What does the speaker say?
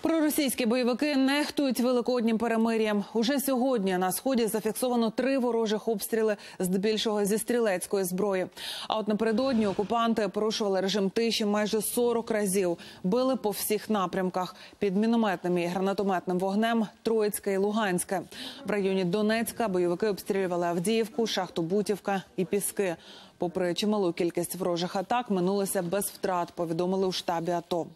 Проросійські бойовики нехтують великоднім перемир'ям. Уже сьогодні на сході зафіксовано три ворожих обстріли, здебільшого зі стрілецької зброї. А от напередодні окупанти порушували режим тиші майже 40 разів. Били по всіх напрямках під мінометним і гранатометним вогнем Троїцьке і Луганське. В районі Донецька бойовики обстрілювали Авдіївку, шахту Бутівка і Піски. Попри чималу кількість ворожих атак, минулося без втрат. Повідомили у штабі АТО.